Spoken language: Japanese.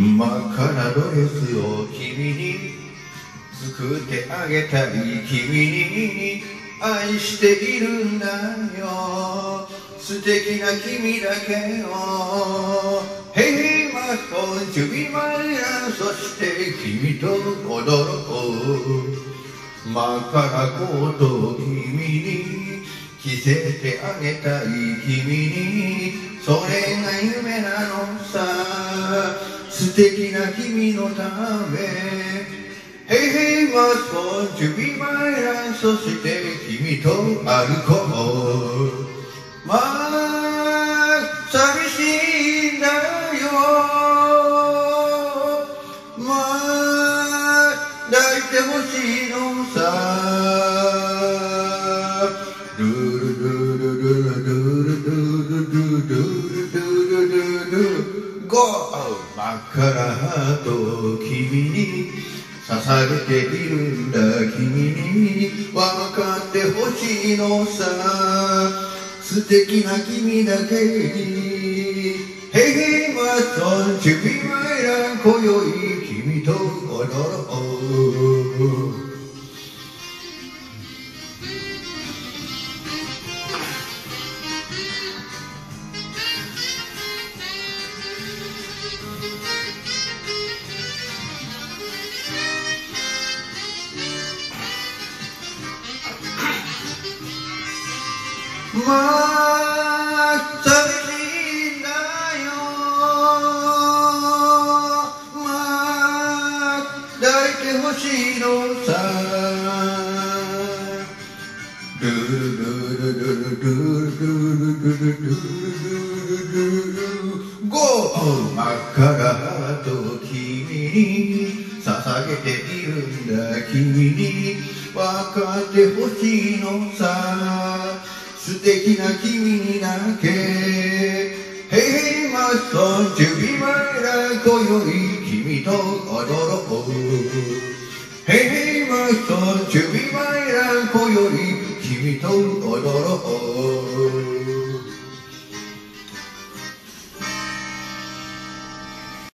真っ赤なドレスを君に作ってあげたい君に愛しているんだよ。素敵な君だけを。Hey my phone to be my love そして君と踊ろう。真っ赤なコートを君に着せてあげたい君に。それが夢素敵な君のため。Hey hey, what's for to be my life そして君と歩こう。まあ寂しいんだよ。まあ抱いてほしいのさ。真っ赤なハートを君に捧げているんだ君に。分かってほしいのさ。素敵な君だけに。Hey hey my son to be my love 今宵君と踊ろう。君に分かってほしいのさ。素敵な君にだけ Hey, hey, マスト、準備前だ、今宵、君と踊ろう。Hey, hey, マスト、準備前だ、今宵、君と踊ろう。